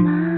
mama.